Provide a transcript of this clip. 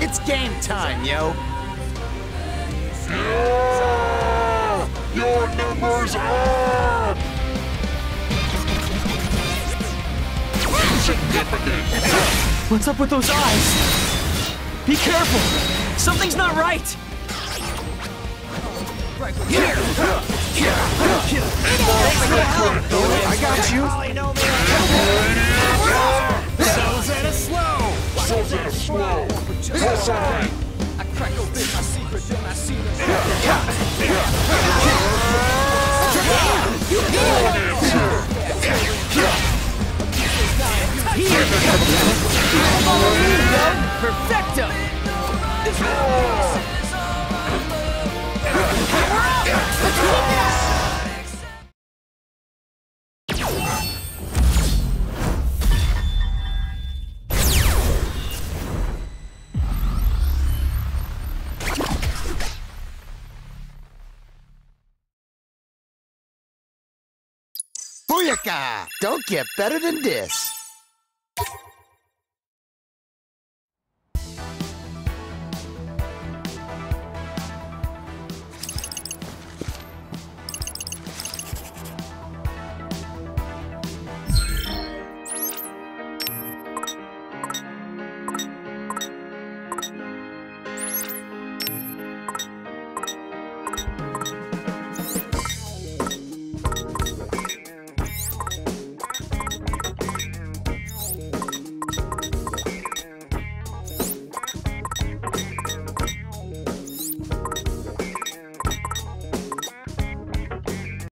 It's game time, yo. Yeah! Your number's up! What's up with those eyes? Be careful! Something's not right! I got you. I crack open my secret, then I see the Perfecto! Booyaka! Don't get better than this.